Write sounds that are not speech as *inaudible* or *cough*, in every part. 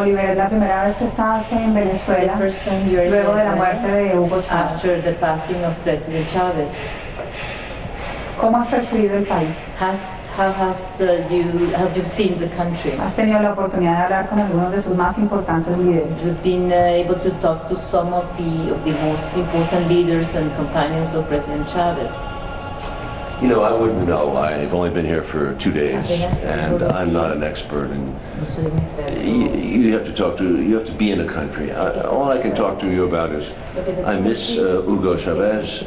Oliver, es la primera vez que estás en Venezuela luego de la muerte de Hugo Chávez. ¿Cómo has percibido el país? Has, how has uh, you, have you seen the country? ¿Has tenido la oportunidad de hablar con algunos de sus más importantes líderes? You've been uh, able to talk to some of the, of the most important leaders and companions of President Chavez. You know, I wouldn't know. I've only been here for two days, and I'm not an expert. And No soy un experto. you, you have to talk to, you have to be in a country. I, all I can talk to you about is, I miss uh, Hugo Chavez.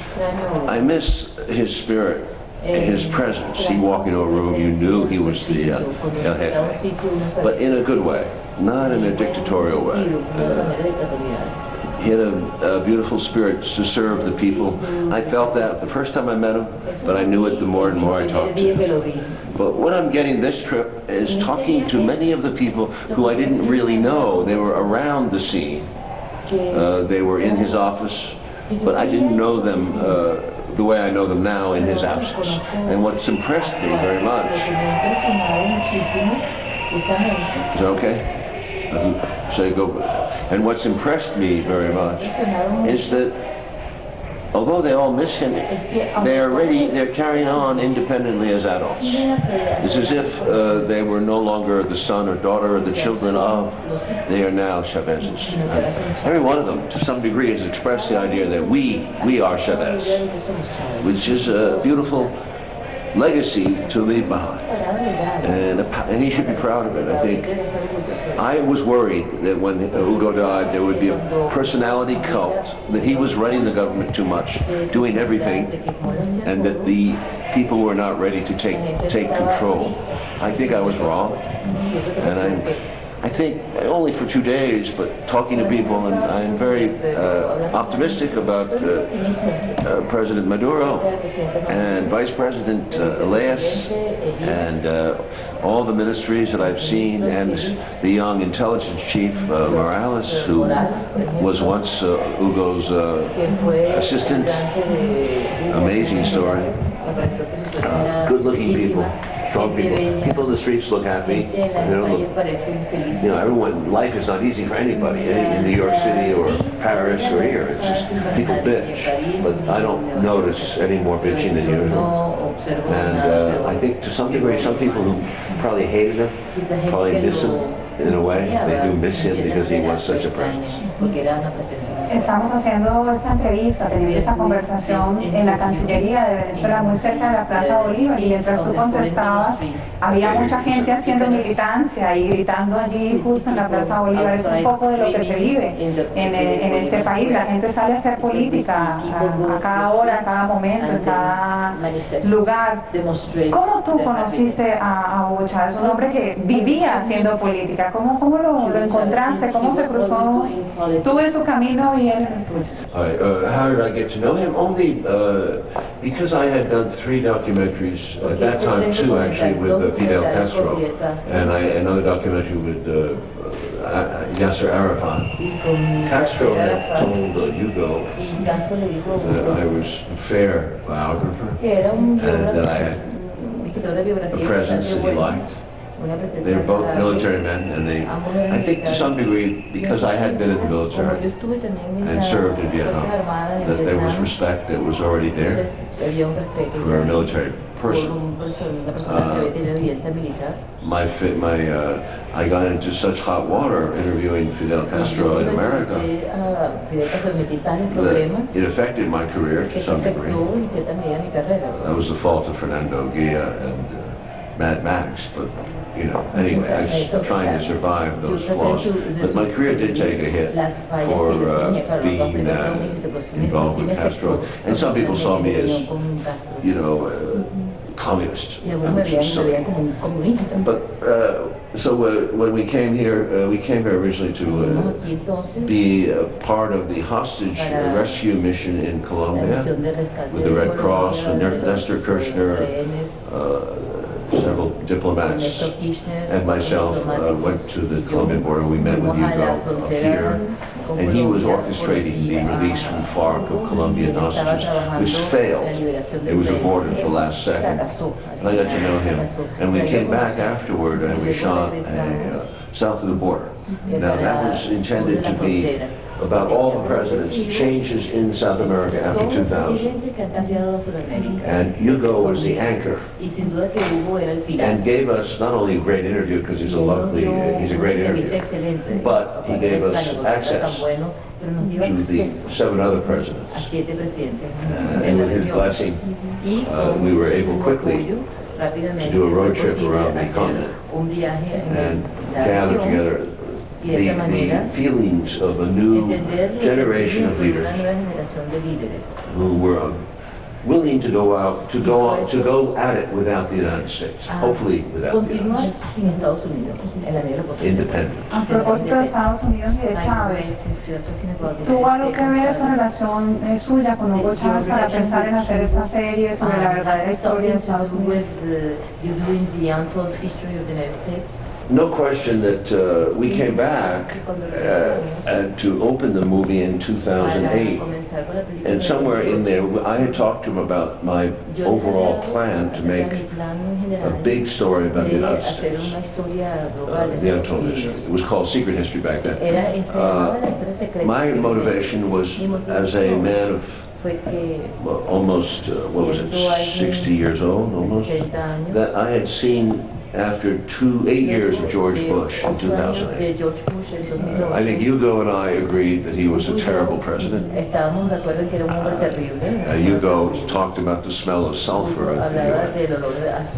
I miss his spirit, his presence. He walked into a room, you knew he was the uh. But in a good way, not in a dictatorial way. Uh, he had a, a beautiful spirit to serve the people. I felt that the first time I met him, but I knew it the more and more I talked to him. But what I'm getting this trip is talking to many of the people who I didn't really know. They were around the scene. Uh, they were in his office, but I didn't know them uh, the way I know them now in his absence. And what's impressed me very much, is that okay? So you go, and what's impressed me very much is that although they all miss him, they are ready, they're carrying on independently as adults. It's as if uh, they were no longer the son or daughter or the children of, they are now Chavez's. Every one of them, to some degree, has expressed the idea that we, we are Chavez, which is a beautiful legacy to leave behind. And, and he should be proud of it, I think. I was worried that when Hugo died, there would be a personality cult, that he was running the government too much, doing everything, and that the people were not ready to take, take control. I think I was wrong, and I, I think only for two days, but talking to people, and I'm very uh, optimistic about uh, uh, President Maduro and Vice President uh, Elias and uh, all the ministries that I've seen, and the young intelligence chief uh, Morales, who was once uh, Hugo's assistant. Amazing story. Good-looking people, strong people. People in the streets look happy. They don't look you know, everyone, life is not easy for anybody eh, in New York City or Paris or here. It's just people bitch, but I don't notice any more bitching than usual. And uh, I think to some degree, some people who probably hated him probably miss him in a way. They do miss him because he was such a presence. Estamos haciendo esta entrevista, teniendo esta conversación en la Cancillería de Venezuela, muy cerca de la Plaza Bolívar, y mientras tú contestabas, había mucha gente haciendo militancia y gritando allí justo en la Plaza Bolívar. Es un poco de lo que se vive en, en este país. La gente sale a hacer política a, a cada hora, a cada momento, en cada lugar. ¿Cómo tú conociste a, a Chávez, un hombre que vivía haciendo política? ¿Cómo, cómo lo, lo encontraste? ¿Cómo se cruzó? Tú en su camino y él el. All right, uh, how did I get to know him? Only uh, because I had done three documentaries at that time, two actually, with uh, Fidel Castro, and I, another documentary with uh, uh, Yasser Arafat. Castro had told uh, Hugo that I was a fair biographer and that I had a presence that he liked. They were both military men, and they, I think to some degree, because I had been in the military and served in Vietnam, that there was respect that was already there for a military person. My, fi- my, uh, I got into such hot water interviewing Fidel Castro in America that it affected my career to some degree. That was the fault of Fernando Guia and uh, Mad Max, but you know, anyway, I was trying to survive those flaws. But my career did take a hit for uh, being uh, involved with Castro. And some people saw me as, you know, uh, communist. But uh, so when we came here, uh, we came here originally to uh, be a part of the hostage rescue mission in Colombia with the Red Cross and Nestor Kirchner, uh, several diplomats, and myself uh, went to the Colombian border. We met with Hugo up here, and he was orchestrating the release from FARC of Colombian hostages, which failed. It was aborted at the last second. And I got to know him. And we came back afterward and we shot a uh, south of the border. Now, that was intended to be about all the presidents, changes in South America after 2000. And Hugo was the anchor. and gave us not only a great interview, because he's a lovely, he's a great interviewer, but he gave us access to the seven other presidents. Uh, and with his blessing, uh, we were able quickly to do a road trip around the continent. and gather together the, the feelings of a new generation of leaders who were uh, willing to go out, to go out, to go at it without the United States, hopefully without the United States. Independent. A propósito de Estados Unidos y de Chávez, ¿tuvo algo que ver esa relación eh, suya con Hugo Chávez para pensar en hacer esta serie sobre la verdadera historia de Estados Unidos? No question that uh, we came back uh, and to open the movie in 2008. And somewhere in there, I had talked to him about my overall plan to make a big story about the United States, uh, the untold history. It was called Secret History back then. Uh, my motivation was as a man of well, almost, uh, what was it, 60 years old, almost, that I had seen after two, eight years of George Bush in 2008. Uh, I think Hugo and I agreed that he was a terrible president. Uh, Hugo talked about the smell of sulfur at the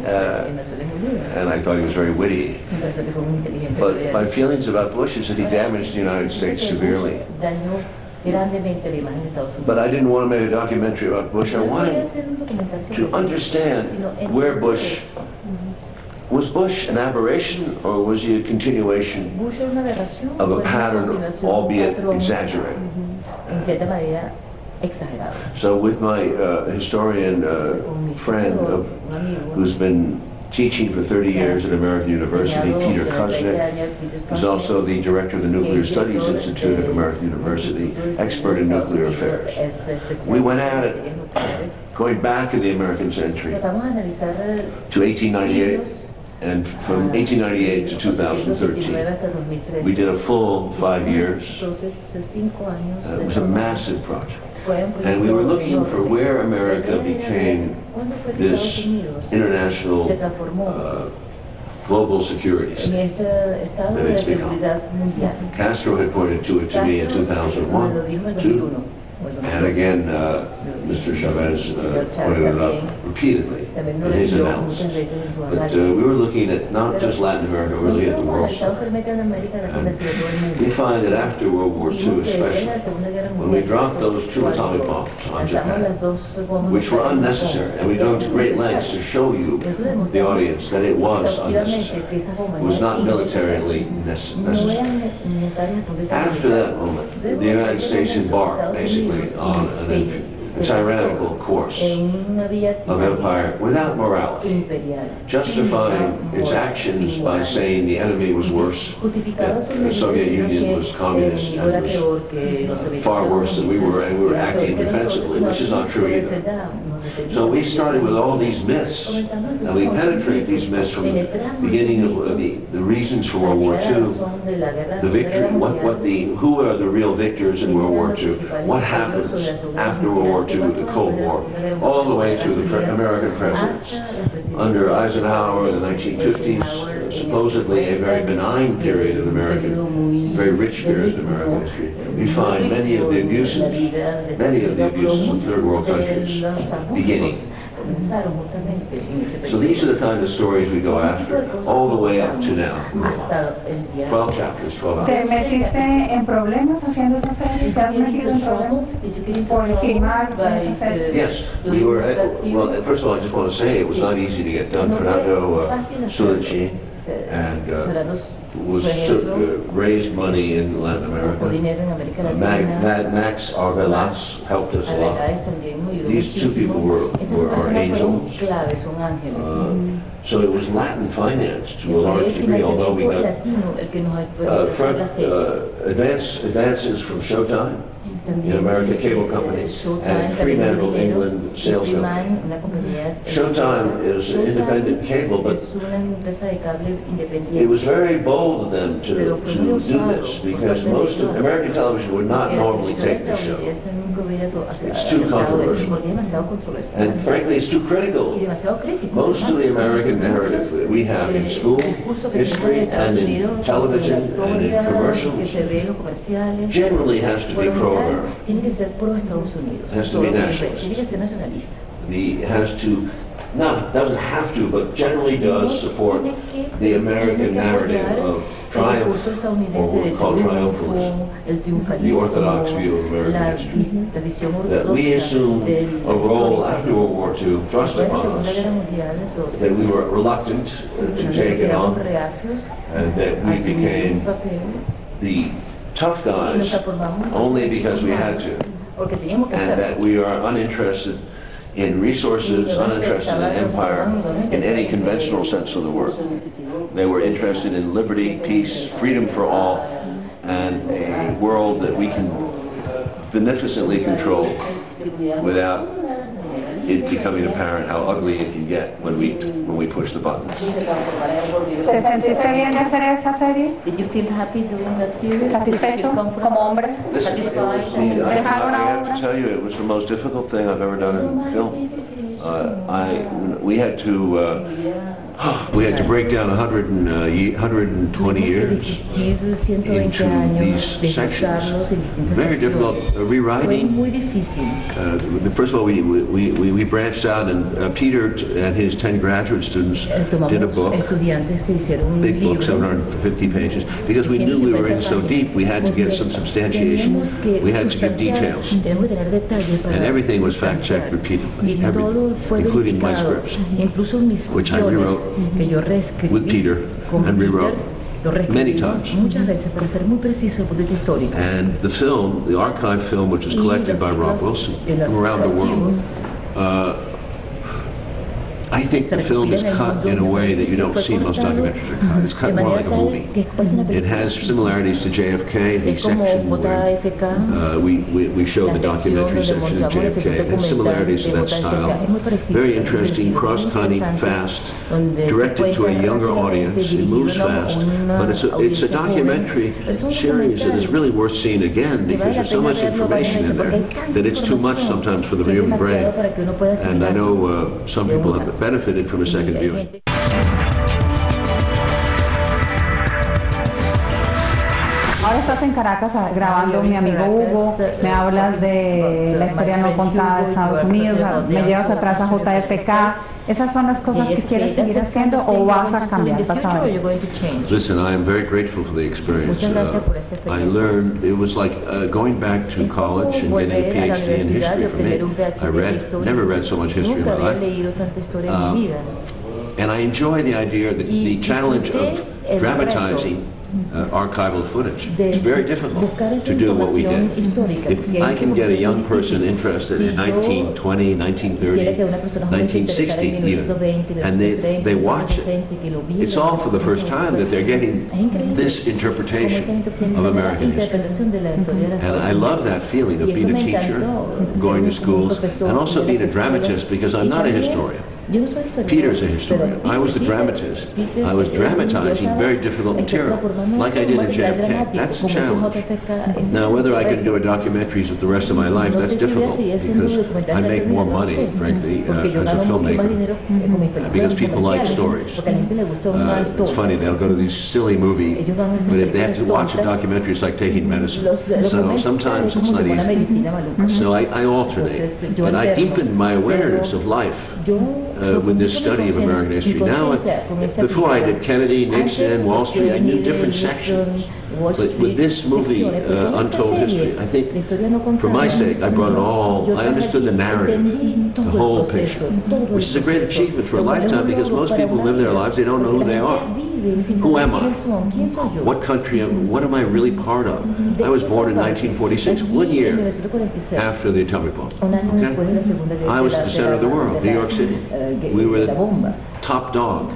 uh, and I thought he was very witty. But my feelings about Bush is that he damaged the United States severely. But I didn't want to make a documentary about Bush. I wanted to understand where Bush was Bush an aberration or was he a continuation of a pattern, albeit exaggerated? So with my uh, historian uh, friend of, who's been teaching for 30 years at American University, Peter Kuznick, who's also the director of the Nuclear Studies Institute at American University, expert in nuclear affairs. We went at it, going back in the American century to 1898 and from 1898 to 2013, we did a full five years. Uh, it was a massive project. And we were looking for where America became this international uh, global security that it's become. Castro had pointed to it to me in 2001, too. And again, uh, Mr. Chavez uh, pointed it out repeatedly in his. But uh, we were looking at not just Latin America, really at the world. And we find that after World War II especially, when we dropped those two atomic bombs on Japan, which were unnecessary, and we go to great lengths to show you, the audience, that it was unnecessary. It was not militarily necessary. After that moment, the United States embarked, basically, on an a tyrannical course of empire without morality, justifying its actions by saying the enemy was worse, that the Soviet Union was communist and was far worse than we were, and we were acting defensively, which is not true either. So we started with all these myths, and we penetrate these myths from the beginning of the, the reasons for World War II, the victory, what, what the, who are the real victors in World War II, what happens after World War II the Cold War, all the way through the pre American presidents. Under Eisenhower in the 1950s, supposedly a very benign period in American, very rich period in American history, we find many of the abuses, many of the abuses of third world countries beginning. So these are the kind of stories we go after, all the way up to now. 12 chapters, 12 hours. ¿Te metiste en problemas haciendo esa serie? ¿Te has metido en problemas por filmar esa serie? Yes, we were, well, first of all, I just want to say it was not easy to get done. Fernando uh, Sulichin and uh, was uh, raised money in Latin America. Uh, Mag, Mag, Max Arvelaiz helped us a lot. These two people were, were our angels. Uh, so it was Latin finance to a large degree, although we got uh, front, uh, advance, advances from Showtime in American cable company, and Fremantle, England, sales company. Showtime is independent cable, but it was very bold of them to, to do this because most of American television would not normally take the show. It's too controversial. And frankly, it's too critical. Most of the American narrative that we have in school history and in television and in commercials generally has to be pro-American. Has to be nationalist. He has to not doesn't have to, but generally does support the American narrative of triumph, or what we call triumphalism, the orthodox view of American history. That we assumed a role after World War II thrust upon us, that we were reluctant to take it on, and that we became the tough guys only because we had to, and that we are uninterested in resources, uninterested in empire, in any conventional sense of the word. They were interested in liberty, peace, freedom for all, and a world that we can beneficently control without it becoming apparent how ugly it can get when we when we push the buttons. ¿Te sentiste bien de hacer esa serie? Did you feel happy doing that series? ¿Satisfecho como hombre? Listen, it was the, I, I have to tell you, it was the most difficult thing I've ever done in film. Uh, I we had to. Uh, we had to break down 100 and, uh, 120 years into these sections. Very difficult uh, rewriting. Uh, first of all, we, we, we, we branched out, and uh, Peter and his 10 graduate students Eh, did a book, estudiantes que hicieron un big book, 750 pages, because we knew we were in so deep, we had to get some substantiation. We had to give details. Tenemos que tener detalles para And everything was fact-checked repeatedly, everything, including my scripts. which I rewrote que yo reescribí with Peter con and Peter, rewrote lo reescribí many times. muchas veces para ser muy preciso desde el punto de vista histórico. And the film, the archive film, which is collected by Rob Wilson from around the world, uh, I think the film is cut in a way that you don't see most documentaries are cut. It's cut more like a movie. que parece una It has similarities to JFK, the section where uh, we, we, we show the documentary section of mostramos la sección JFK. It has similarities to that style. Very interesting, cross-cutting, fast, directed to a younger audience. It moves fast, but it's a, it's a documentary series that is really worth seeing again because there's so much information in veces porque hay there that it's too much sometimes for the human brain. demasiado para que uno pueda And I know uh, some people have benefited from a second viewing. Ahora estás en Caracas ah, grabando mi amigo Hugo, me hablas de la historia no contada de Estados Unidos, me llevas atrás a JFK. ¿Esas son las cosas que quieres seguir haciendo o vas a cambiar? Vas a ver. Listen, I am very grateful for the experience. Uh, I learned, it was like uh, going back to college and getting a PhD in history for me. I read, never read so much history in my life. vida. And I enjoy the idea that Y the challenge of dramatizing uh, archival footage. It's very difficult to do what we información did. If I can get a young person interested in 1920, 1930, que una persona joven se interesara en 1960 even, and they, they watch it, 1960, que lo viera, it's all for the first time that they're getting this interpretation of American history. interpretación de la historia de la And I love that feeling of being a teacher, going to ser como un schools, and also being a dramatist because I'm not a historian. Peter's a historian. I was the dramatist. I was dramatizing very difficult material, like I did in JFK. That's a challenge. Now, whether I can do a documentaries with the rest of my life, that's sé si voy a difficult because I make more money, frankly, uh, as a gano mucho más filmmaker. eh, películas Because people like stories. Porque a la gente le gusta una Uh, it's funny, they'll go to these silly movies, Ellos van a esas but if they have to watch a documentary, it's like taking medicine. So sometimes it's not easy. So I, I alternate, but I deepen my awareness of life uh, with this study of American history. Now, before I did. Kennedy, Nixon, Wall Street, I knew different sections. But with this movie, uh, Untold History, I think, la historia no for my sake, I brought it all, I understood the narrative, the whole picture, which is a great achievement for a Lo cual es un lifetime because most people live their lives, they don't know who they are. gente vive sin Who am I? quiénes son, quién soy yo. What country, am- what am I really part of? I was born in 1946, one year after the atomic bomb. Okay? después de la segunda guerra I was at the center of the world, New York City. eh, We were the top dog.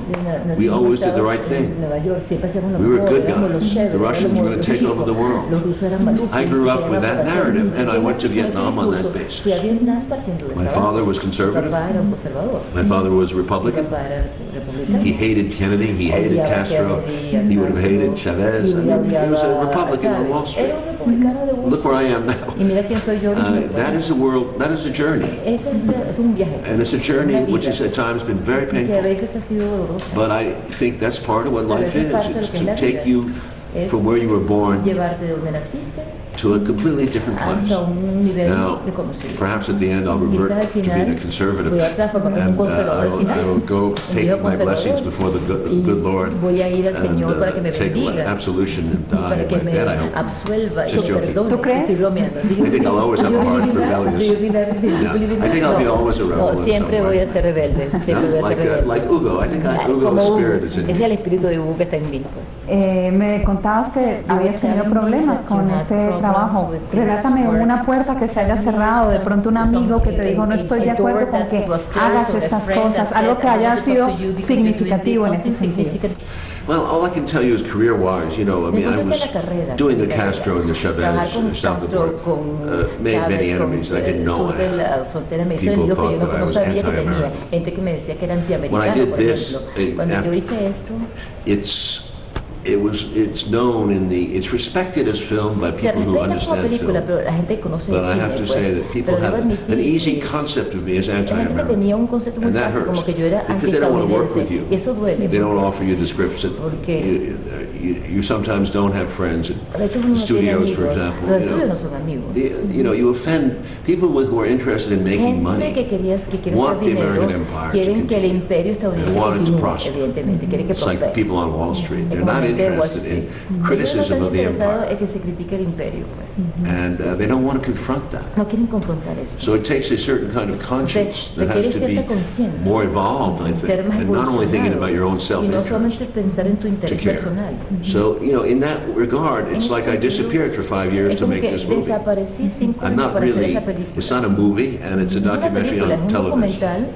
We always did the right thing. Nueva York, siempre hacíamos lo We were good guys. The Russians Russians were going to take over the world. Los rusos eran malucos, I grew up with that narrative, and I went to Vietnam on that basis. Fui a Vietnam partiendo de My father was conservative. papá era un conservador. My father was Republican. papá era republicano. He hated Kennedy. He hated Castro. He would have hated Chavez. I mean, he was a Republican on Wall Street. Era un republicano de Wall Look where I am now. mira quién soy yo ahorita. Uh, that is a world. That is a journey, Ese es, es un viaje. and it's a journey which has at times been very painful. veces ha sido dolorosa. But I think that's part of what life is. parte de lo It's que es la to take you Es from where you were born. llevarte de donde naciste to a completely different place. hasta un nivel Now, perhaps at the end I'll revert to being a conservative, voy a transformarme en un and uh, I will. I will go take my blessings before the good, good Lord voy a ir al and Señor para que me uh, take bendiga absolution and die que like me that, I hope. Just me joking. I think I'll always have a heart rebellious. Yeah. I think I'll be always a rebel siempre voy a ser rebelde. Siempre Yeah, voy a ser like, uh, rebelde. like Hugo. I think I, Como Hugo's Hugo. spirit is in Ese es me. el espíritu de Hugo que está en mí. Pues. Eh, me contabas que habías tenido problemas con este trabajo. Relátame una puerta que se haya cerrado, de pronto un amigo que te dijo no estoy de acuerdo con que hagas estas cosas, algo que haya sido significativo en ese sentido. Well, all I can tell you is career-wise, you know, I mean, I Después de was la carrera, doing the mi carrera, Castro and the trabajar Chavez con uh, south of the Castro, border. con Uh, made Chávez, many con enemies I didn't el know sur I de la had. frontera me hizo People enemigos que yo thought no, that I no was sabía que tenía. anti-American. Gente que me decía que era When I antiamericano, did por this, ejemplo. eh, Cuando yo after- hice esto, It's it was it's known in the it's respected as film by people who understand película, film. la gente conoce But I have to say that people have an easy concept of me as la gente que anti-American. tenía un concepto muy And that hurts que yo era because they don't want to work with you. antiestadounidense. Y eso duele. They don't offer you the scripts that you, you, you sometimes don't have friends a at veces uno no tiene studios, for example. You know. amigos. You know, you offend people with, who are interested in making money. que querías que quiere want the American empire to quieren que el continue. They want it to prosper. It's like people on Wall Street. They're not gente de Wall interested in criticism of the empire. que se critique el imperio, pues. And uh, they don't want to confront that. No quieren confrontar eso. So it takes a certain kind of conscience that has to be more evolved, I think, and not only thinking about your own self-interest. to care. personal. So, you know, in that regard, it's like I disappeared for five years to make this movie. I'm not really, it's not a movie and it's a No es una documentary on television.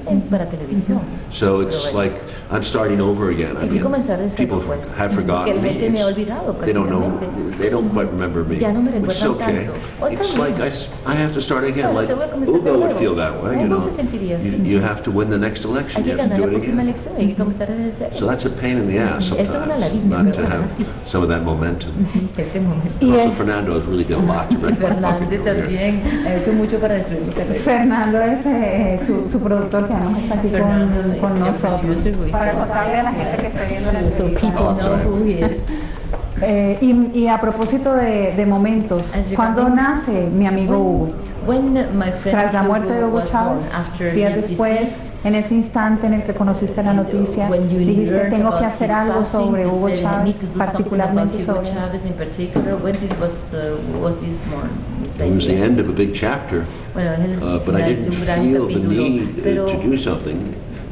Documental en- So Pero it's bueno. like I'm starting over again. I mean, comenzar de cero, people pues. have forgotten me. me olvidado They don't know, prácticamente. they don't quite remember me. Ya no me Which is okay. tanto. It's bien. like I have to start again, Claro, like tengo que comenzar de Hugo would feel that way, you know. You, you have to win the next election, Hay you have to do it again. elección, hay que comenzar desde cero. So that's a pain in the ass Eso es una sometimes, ladilla, not to have así. some of that momentum. *laughs* Ese momento. Y Also, Fernando has really done a lot to make my fucking Fernández career. también ha hecho mucho para destruir mi carrera. Fernando es eh, su, su productor que además está aquí Fernando con, es con el nosotros producer who is para the- contarle a la gente que está viendo la So entrevista. people Oh, know sorry. who he is. Eh, y, y a propósito de, de momentos, As regarding- ¿cuándo nace mi amigo Hugo? When my friend Tras la muerte de Hugo was Chávez, born, after días his después, deceased, en ese instante en el que conociste la noticia, when you dijiste learned tengo que about hacer his algo passing, sobre you Hugo said, "I Chávez, need to do something particularmente about Hugo sobre Chávez in particular. When did was uh, was this born? Esta It was the idea. end of a big chapter, Bueno, es el uh, but I final de didn't un gran feel the capítulo, need uh, pero to do something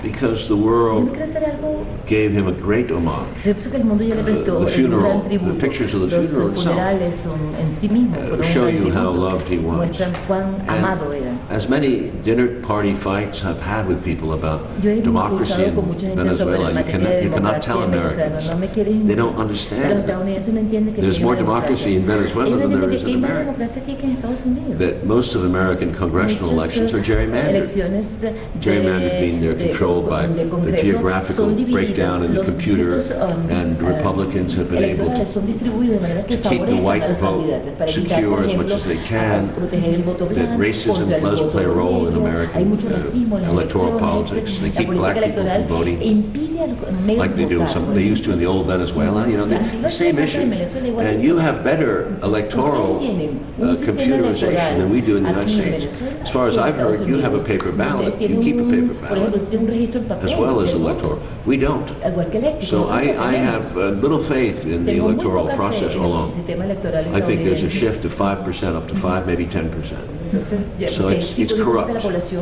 because the world quiero hacer algo gave him a great homage. Yo pienso que el mundo ya le Uh, the funeral, the pictures of the funeral itself, funerales son en sí mismos uh, show you how loved he was. Muestran cuán amado era. And as many dinner party fights I've had with people about democracy in con mucha gente sobre Venezuela, you cannot, you cannot tell. Americans. No me quieren. They don't understand estadounidenses no entienden que There's more democracy in Venezuela than there is in America. democracia aquí que en Estados Unidos. that most of American congressional elections eh, are gerrymandered. elecciones Gerrymandered being they're de- controlled by the geographical breakdown in the computer, um, and uh, Republicans have been able to son distribuidos de manera que to keep the white vote candidatos para evitar, secure as much as they can, a proteger el voto that racism does play a role in. American, uh, racismo en las electoral politics. They keep black people from voting. impide a los negros like they do some, they used to in the old Venezuela, you know, the, Así lo the same issues. And you have better electoral Ustedes tienen un uh, computerization than we do in the United States. As far as I've heard, you have a paper ballot, you keep a paper ballot, tienen un registro en papel. as well as electoral. We don't. Eléctrico. So I, I have uh, little faith in the electoral process alone. I think there's a shift of 5% up to 5, maybe 10%. Entonces, So it's- it's corrupt,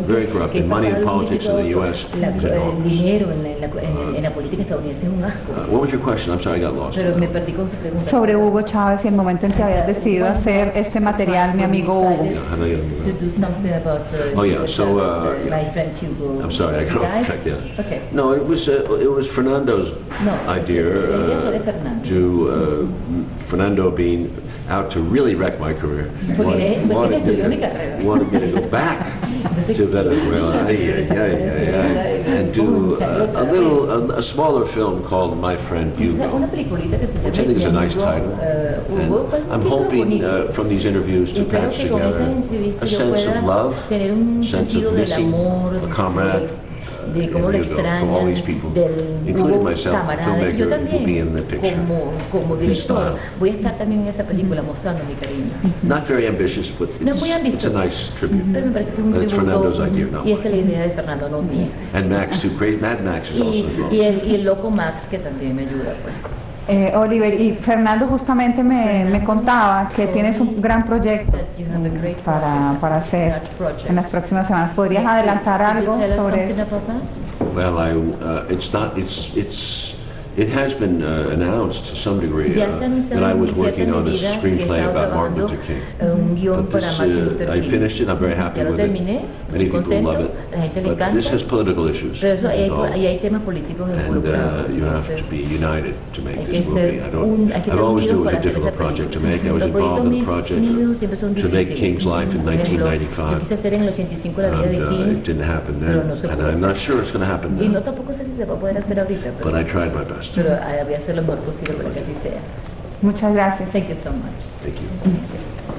very corrupt. que And money está in politics in the US la- is enormous. dinero en la, en la- en- en la política estadounidense es un asco. Uh, what was your question? I'm sorry, I got lost. Pero me perdí con su pregunta. Sobre Hugo Chávez y el momento en que habías decidido hacer este material, mi amigo Hugo. Yeah, how do you- To do something about uh, Oh, yeah, so, Chavez, uh, my friend Hugo. I'm sorry, I got died. off track there. Okay. No, it was uh, it was Fernando's No, idea. la idea fue de Uh, Fernando. to uh, Fernando being out to really wreck my career. Porque wanted- porque wanted él me to- Wanted me to go back to Venezuela ay, ay, ay, and do uh, a little a, a smaller film called My Friend Hugo. una peliculita que se llama Which I think is a nice title. eh, And Hugo, pues, un I'm hoping uh, from these interviews to patch que con esta together a sense of love, un sense of missing a comrade, de, de cómo uh, lo Hugo, from all these extrañan, people, del including Hugo myself, camarada. filmmaker, Yo who will be in también, the picture. como, como His director, style. voy a estar también en esa película mostrando mi cariño. Not very ambitious, but No it's, muy it's a ambicioso, nice tribute. pero me parece que es un And it's tributo Fernando's idea, not y esa es la mine. idea de Fernando, no mía. And Max too. Great Mad Max is also Y, involved. y, el, y el loco Max que también me ayuda pues. Eh, Oliver, y Fernando justamente me, me contaba que tienes un gran proyecto para, para hacer en las próximas semanas. ¿Podrías adelantar algo sobre eso? about that? Well, I, uh, it's not, it's, it's, it has been uh, announced to some degree uh, that I was working on a screenplay about Martin Luther King. eh, But this, uh, I finished it, I'm very happy with it. Many people love it. la gente le But this has political issues Pero eso, ahí, hay, involved. ahí hay temas políticos And uh, you have to be united to make this movie. I don't. I've always knew it was a difficult project to make. I was involved in the proyectos project míos siempre son to make. King's Life in Por ejemplo, Yo 1995. quise hacer en el 85 la vida And uh, it didn't happen then, and I'm not sure it's going to happen now. tampoco sé si se va a poder hacer ahorita, But I tried my best. Pero ah, voy a hacer lo mejor posible para que así sea. Muchas gracias. Thank you so much. Thank you.